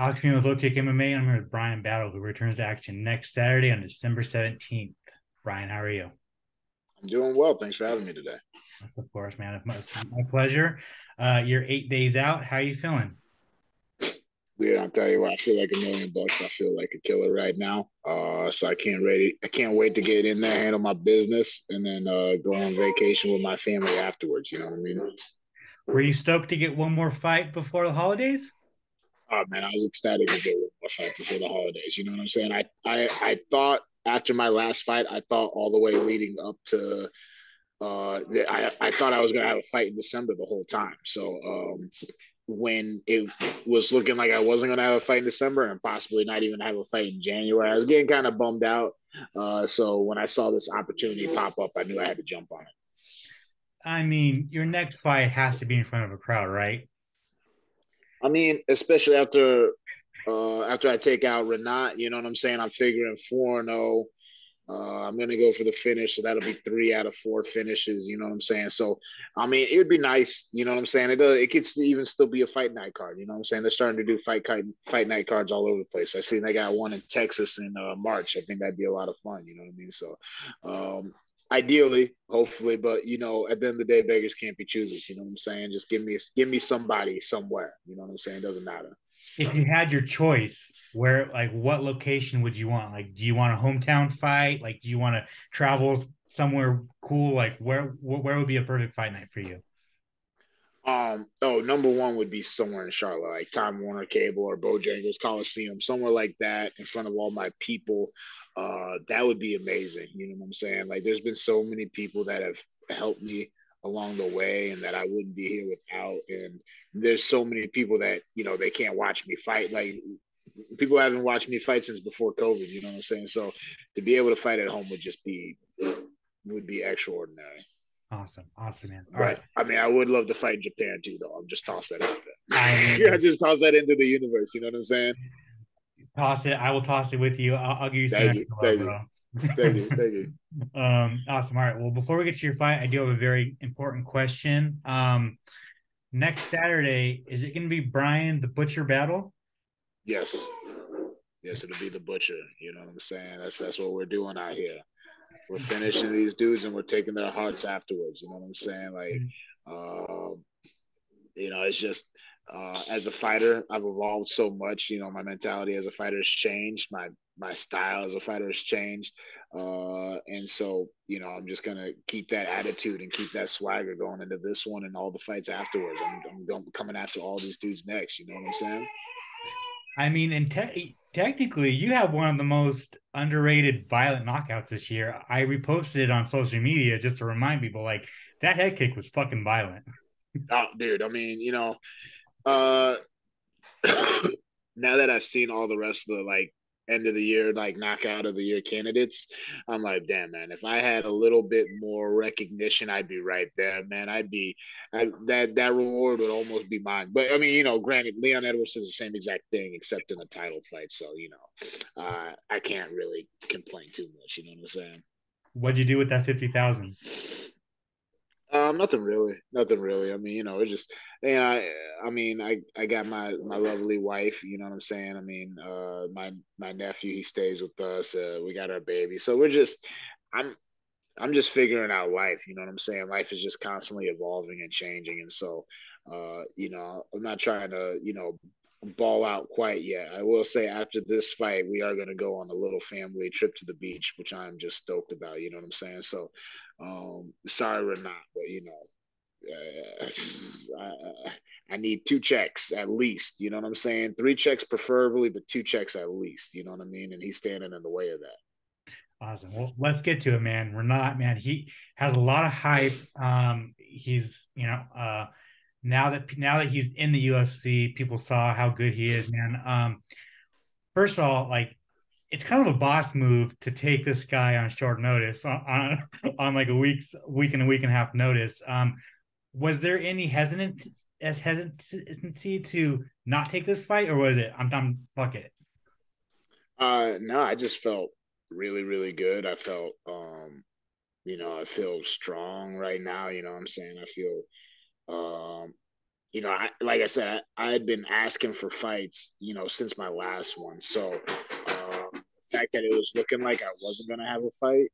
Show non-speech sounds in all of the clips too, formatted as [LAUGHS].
Alex Bean with Low Kick MMA. I'm here with Bryan Battle, who returns to action next Saturday on December 17th. Bryan, how are you? I'm doing well. Thanks for having me today. Of course, man. It's my, my pleasure. Uh, you're eight days out. How are you feeling? Yeah, I'll tell you what. I feel like a million bucks. I feel like a killer right now. Uh, so I can't ready. I can't wait to get in there, handle my business, and then uh, go on vacation with my family afterwards. You know what I mean? Were you stoked to get one more fight before the holidays? Oh man, I was ecstatic to get one more fight before the holidays. You know what I'm saying? I I I thought after my last fight, I thought all the way leading up to uh I, I thought I was gonna have a fight in December the whole time. So um when it was looking like I wasn't gonna have a fight in December and possibly not even have a fight in January, I was getting kind of bummed out. Uh so when I saw this opportunity pop up, I knew I had to jump on it. I mean, your next fight has to be in front of a crowd, right? I mean, especially after uh, after I take out Rinat, you know what I'm saying? I'm figuring 4 0. Uh, I'm going to go for the finish. So that'll be three out of four finishes. You know what I'm saying? So, I mean, it would be nice. You know what I'm saying? It, uh, it could even still be a fight night card. You know what I'm saying? They're starting to do fight card, fight night cards all over the place. I see they got one in Texas in uh, March. I think that'd be a lot of fun. You know what I mean? So, um, ideally, hopefully, but you know, at the end of the day, beggars can't be choosers. You know what I'm saying? Just give me give me somebody somewhere. You know what I'm saying? It doesn't matter. If you had your choice, where like what location would you want? Like, do you want a hometown fight? Like, do you want to travel somewhere cool? Like, where where would be a perfect fight night for you? Um, oh, number one would be somewhere in Charlotte, like Time Warner Cable or Bojangles Coliseum, somewhere like that, in front of all my people uh, that would be amazing. You know what I'm saying? Like, there's been so many people that have helped me along the way and that I wouldn't be here without. And there's so many people that, you know, they can't watch me fight. Like, people haven't watched me fight since before COVID, you know what I'm saying? So to be able to fight at home would just be, would be extraordinary. Awesome. Awesome, man. All right. right. I mean, I would love to fight Japan too, though. I'm just toss that out there. [LAUGHS] I, [LAUGHS] yeah, just toss that into the universe. You know what I'm saying? Toss it. I will toss it with you. I'll, I'll give you some. Thank you. Thank you. thank you. Thank you. Um, awesome. All right. Well, before we get to your fight, I do have a very important question. Um, next Saturday, is it going to be Bryan the Butcher battle? Yes. Yes, it'll be the Butcher. You know what I'm saying? That's that's what we're doing out here. We're finishing these dudes and we're taking their hearts afterwards. You know what I'm saying? Like, mm-hmm. uh, you know, it's just uh, as a fighter, I've evolved so much. You know, my mentality as a fighter has changed. My my style as a fighter has changed, uh, and so you know, I'm just gonna keep that attitude and keep that swagger going into this one and all the fights afterwards. I'm, I'm coming after all these dudes next. You know what I'm saying? I mean, and te- technically, you have one of the most underrated violent knockouts this year. I reposted it on social media just to remind people, like that head kick was fucking violent. oh, dude. I mean, you know uh, [COUGHS] now that I've seen all the rest of the like end of the year like knockout of the year candidates i'm like damn man if i had a little bit more recognition i'd be right there man. I'd be I, that that reward would almost be mine. But i mean you know granted leon edwards is the same exact thing except in a title fight so you know uh, i can't really complain too much you know what i'm saying? What'd you do with that 50000 um, nothing really, nothing really. I mean, you know, it's just, yeah. I, I mean, I, I got my, my lovely wife. You know what I'm saying? I mean, uh, my, my nephew, he stays with us. Uh, we got our baby, so we're just, I'm, I'm just figuring out life. You know what I'm saying? Life is just constantly evolving and changing, and so, uh, you know, I'm not trying to, you know, ball out quite yet. I will say after this fight, we are going to go on a little family trip to the beach, which I'm just stoked about. You know what I'm saying? So, um, sorry or not, but you know, uh, I, I, need two checks at least. You know what I'm saying? Three checks preferably, but two checks at least. You know what I mean? And he's standing in the way of that. Awesome. Well, let's get to it, man. We're not, man. He has a lot of hype. Um, he's, you know, uh, now that now that he's in the UFC, people saw how good he is, man. Um, first of all, like it's kind of a boss move to take this guy on short notice on on, [LAUGHS] on like a week's week and a week and a half notice. Um, was there any hesitant as hesitancy to not take this fight, or was it I'm done, fuck it? Uh, no, I just felt really, really good. I felt, um, you know, I feel strong right now. You know, what I'm saying I feel um, you know, I, like I said, I, I, had been asking for fights, you know, since my last one. So fact that it was looking like I wasn't going to have a fight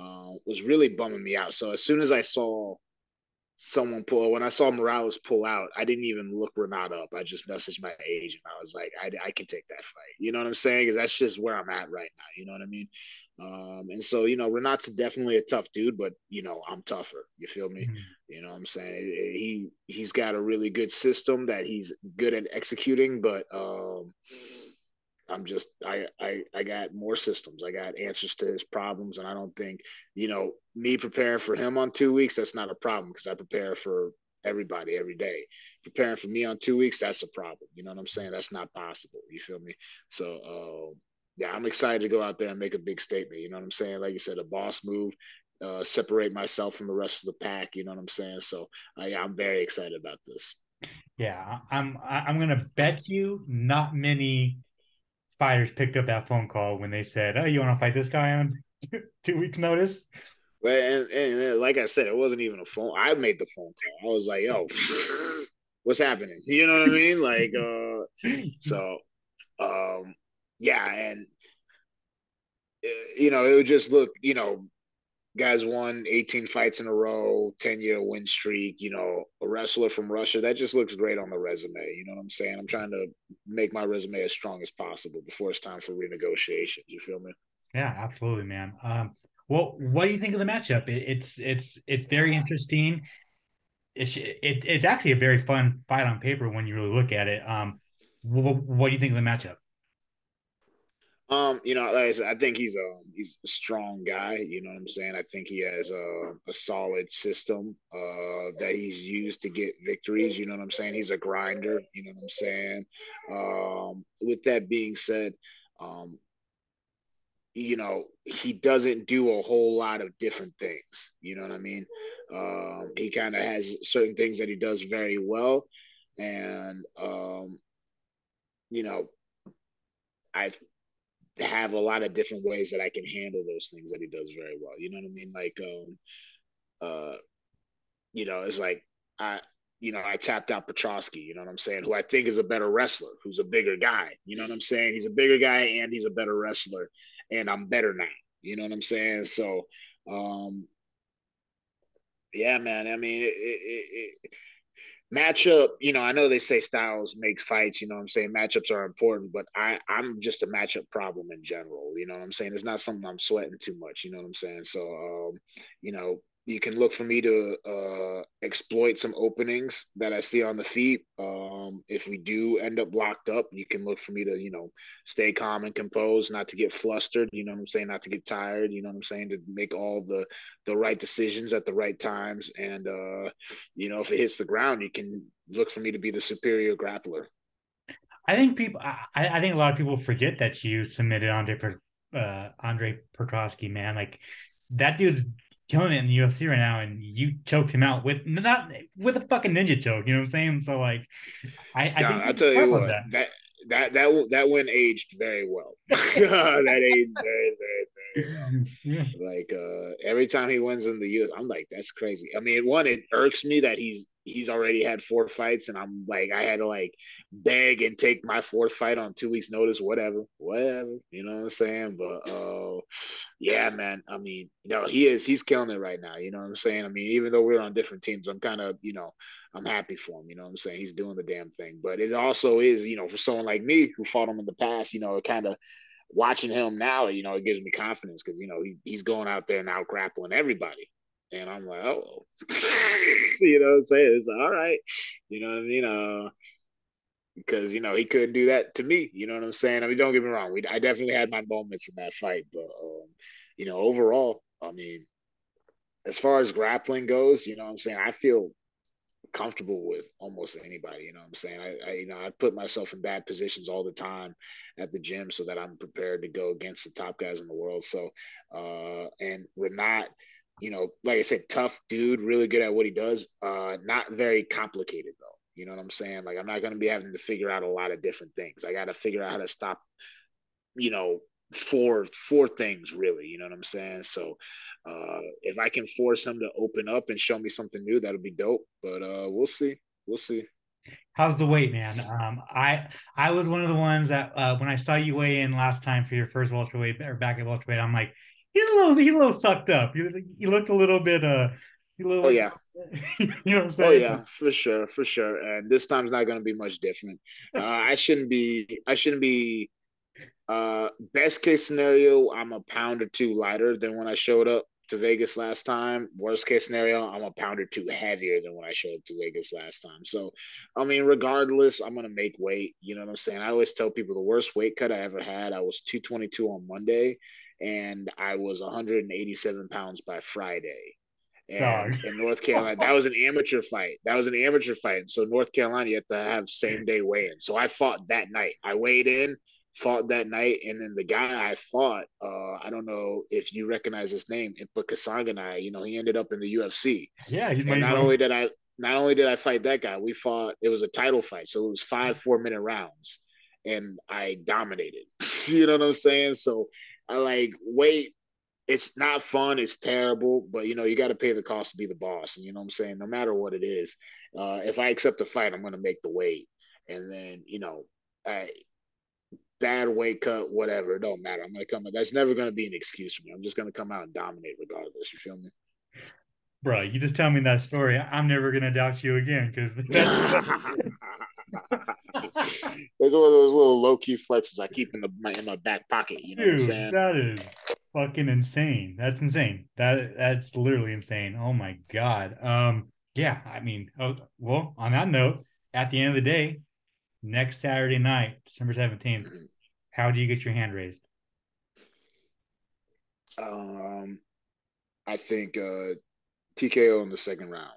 uh, was really bumming me out. So as soon as I saw someone pull, when I saw Morales pull out, I didn't even look Rinat up. I just messaged my agent. I was like, I, I can take that fight. You know what I'm saying? Because that's just where I'm at right now. You know what I mean? Um, and so, you know, Rinat's definitely a tough dude, but you know, I'm tougher. You feel me? Mm-hmm. You know what I'm saying? He he's got a really good system that he's good at executing, but um I'm just I, I I got more systems. I got answers to his problems, and I don't think you know me preparing for him on two weeks. That's not a problem because I prepare for everybody every day. Preparing for me on two weeks, that's a problem. You know what I'm saying? That's not possible. You feel me? So uh, yeah, I'm excited to go out there and make a big statement. You know what I'm saying? Like you said, a boss move, uh, separate myself from the rest of the pack. You know what I'm saying? So uh, yeah, I'm very excited about this. Yeah, I'm I'm gonna bet you not many fighters picked up that phone call when they said, "Oh, you want to fight this guy on two weeks' notice?" Well, and, and, like I said, it wasn't even a phone. I made the phone call. I was like, "Yo, [LAUGHS] what's happening?" You know what I mean? Like, uh, so, um, yeah, and uh, you know, it would just look, you know, guys won 18 fights in a row, 10 year win streak, you know, a wrestler from Russia. That just looks great on the resume. You know what I'm saying? I'm trying to make my resume as strong as possible before it's time for renegotiations. You feel me? Yeah, absolutely, man. Um, well, what do you think of the matchup? It, it's it's it's very interesting. It's it, it's actually a very fun fight on paper when you really look at it. Um, what, what do you think of the matchup? Um, you know, like I said, I think he's a he's a strong guy. You know what I'm saying? I think he has a, a solid system uh, that he's used to get victories. You know what I'm saying? He's a grinder. You know what I'm saying? Um, with that being said, um, you know, he doesn't do a whole lot of different things. You know what I mean? Um, he kind of has certain things that he does very well, and um, you know, I've have a lot of different ways that I can handle those things that he does very well. You know what I mean? Like, um, uh, you know, it's like I, you know, I tapped out Petroski. You know what I'm saying? Who I think is a better wrestler, who's a bigger guy. You know what I'm saying? He's a bigger guy and he's a better wrestler, and I'm better now. You know what I'm saying? So, um, yeah, man. I mean, it, it, it, matchup, you know, I know they say styles makes fights, you know what I'm saying? Matchups are important, but I, I'm just a matchup problem in general. You know what I'm saying? It's not something I'm sweating too much, you know what I'm saying? So um, you know, you can look for me to uh, exploit some openings that I see on the feet. Um, if we do end up locked up, you can look for me to, you know, stay calm and composed, not to get flustered. You know what I'm saying? Not to get tired. You know what I'm saying? To make all the the right decisions at the right times. And uh, you know, if it hits the ground, you can look for me to be the superior grappler. I think people. I, I think a lot of people forget that you submitted Andre uh, Andre Petroski, man. Like that dude's killing it in the UFC right now, and you choked him out with not with a fucking ninja choke. You know what I'm saying? So like, I, I think I tell you what that. that that that that one aged very well. [LAUGHS] that aged very very very well. Yeah. [LAUGHS] Like uh, every time he wins in the UFC, I'm like, that's crazy. I mean, one, it irks me that he's he's already had four fights, and I'm like, I had to like beg and take my fourth fight on two weeks' notice, whatever, whatever. You know what I'm saying? But uh, yeah, man. I mean, you know, he is he's killing it right now. You know what I'm saying? I mean, even though we're on different teams, I'm kind of you know, I'm happy for him. You know what I'm saying? He's doing the damn thing. But it also is, you know, for someone like me who fought him in the past, you know, it kind of watching him now, you know, it gives me confidence because you know he, he's going out there now grappling everybody. And I'm like, oh, [LAUGHS] you know what I'm saying? It's all right. You know what I mean? Uh, because you know he couldn't do that to me. You know what I'm saying? I mean, don't get me wrong. We I definitely had my moments in that fight, but um, you know, overall, I mean, as far as grappling goes, you know what I'm saying? I feel comfortable with almost anybody. You know what I'm saying? I, I, you know I put myself in bad positions all the time at the gym so that I'm prepared to go against the top guys in the world. So uh, and Rinat you know, like I said, tough dude, really good at what he does. Uh, not very complicated though. You know what I'm saying? Like I'm not gonna be having to figure out a lot of different things. I gotta figure out how to stop, you know, four four things really. You know what I'm saying? So uh if I can force him to open up and show me something new, that'll be dope. But uh we'll see. We'll see. how's the weight, man? Um, I I was one of the ones that uh, when I saw you weigh in last time for your first welterweight or back at welterweight, I'm like, he's a little he's a little sucked up. He, you looked a little bit uh. Little, oh yeah, [LAUGHS] you know what I'm oh, saying? Oh yeah, for sure, for sure. And this time's not going to be much different. Uh, [LAUGHS] I shouldn't be. I shouldn't be. Uh, best case scenario, I'm a pound or two lighter than when I showed up to Vegas last time. Worst case scenario, I'm a pound or two heavier than when I showed up to Vegas last time. So, I mean, regardless, I'm gonna make weight. You know what I'm saying? I always tell people the worst weight cut I ever had. I was 222 on Monday, and I was 187 pounds by Friday. And in North Carolina, that was an amateur fight. That was an amateur fight. And so North Carolina, you have to have same day weigh in. So I fought that night. I weighed in fought that night, and then the guy I fought, uh, I don't know if you recognize his name, but Kasanganay, you know, he ended up in the UFC. Yeah, he's not only did I not only did I fight that guy, we fought. It was a title fight, so it was five four minute rounds, and I dominated. [LAUGHS] you know what I'm saying? So I like wait. It's not fun. It's terrible, but you know you got to pay the cost to be the boss. And you know what I'm saying? No matter what it is, uh, if I accept the fight, I'm going to make the weight, and then you know I bad weight cut, whatever. It don't matter. I'm gonna come. That's never gonna be an excuse for me. I'm just gonna come out and dominate regardless. You feel me? Bro, you just tell me that story. I'm never gonna doubt you again because [LAUGHS] [LAUGHS] [LAUGHS] there's one of those little low key flexes I keep in the my, in my back pocket. You know Dude, what I'm saying? That is fucking insane. That's insane. That that's literally insane. Oh my god. Um. Yeah. I mean. Oh, well. On that note, at the end of the day, next Saturday night, December 17th, how do you get your hand raised? Um, I think uh, TKO in the second round.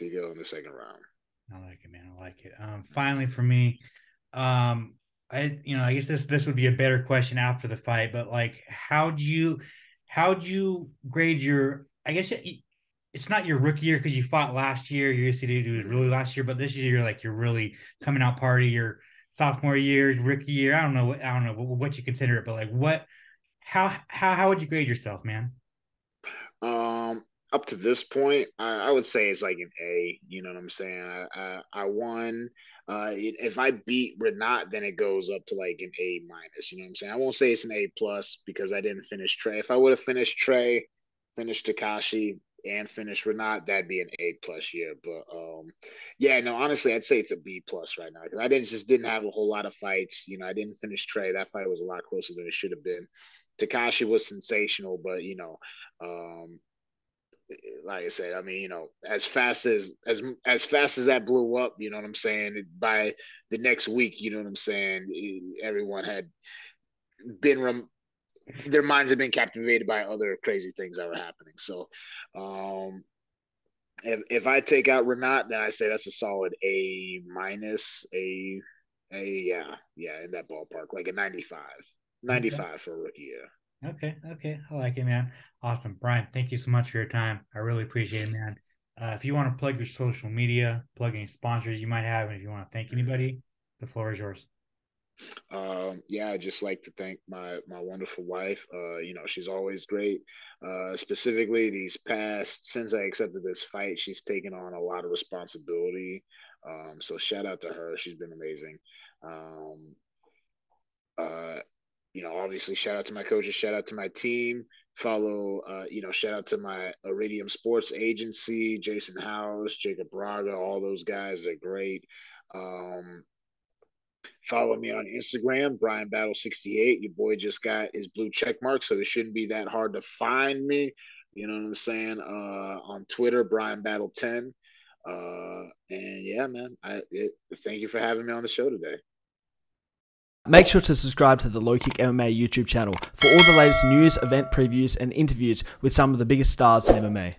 TKO in the second round. I like it, man. I like it. Um, finally, for me, um, I you know I guess this this would be a better question after the fight, but like, how do you how do you grade your? I guess it's not your rookie year because you fought last year. Your UCD was really last year, but this year you're like you're really coming out party. Your sophomore year, rookie year. I don't know. What, I don't know what you consider it, but like what? How how how would you grade yourself, man? Um, up to this point, I, I would say it's like an A. You know what I'm saying? I I, I won. Uh, if I beat Rinat, then it goes up to like an A minus. You know what I'm saying? I won't say it's an A plus because I didn't finish Trey. If I would have finished Trey, finished Takashi, and finished Rinat, that'd be an A plus year. But um, yeah, no, honestly, I'd say it's a B plus right now because I didn't just didn't have a whole lot of fights. You know, I didn't finish Trey. That fight was a lot closer than it should have been. Takashi was sensational, but you know, um, like I said, I mean, you know, as fast as as as fast as that blew up, you know what I'm saying. By the next week, you know what I'm saying. Everyone had been rem- their minds have been captivated by other crazy things that were happening. So, um, if if I take out Rinat, then I say that's a solid A minus, a a yeah, yeah, in that ballpark, like a 95. 95 okay. for a rookie year. Okay, okay. I like it, man. Awesome. Bryan, thank you so much for your time. I really appreciate it, man. Uh, if you want to plug your social media, plug any sponsors you might have, and if you want to thank anybody, the floor is yours. Um, yeah, I just like to thank my my wonderful wife. Uh, you know, she's always great. Uh, specifically, these past since I accepted this fight, she's taken on a lot of responsibility. Um, so shout out to her. She's been amazing. Um, uh, you know, obviously, shout out to my coaches. Shout out to my team. Follow, uh, you know, shout out to my Iridium Sports Agency, Jason House, Jacob Braga, all those guys. are great. Um, Follow me on Instagram, Bryan Battle 68. Your boy just got his blue check mark, so it shouldn't be that hard to find me. You know what I'm saying? Uh, on Twitter, Bryan Battle 10. Uh, and yeah, man, I it, thank you for having me on the show today. Make sure to subscribe to the Low Kick MMA YouTube channel for all the latest news, event previews, and interviews with some of the biggest stars in MMA.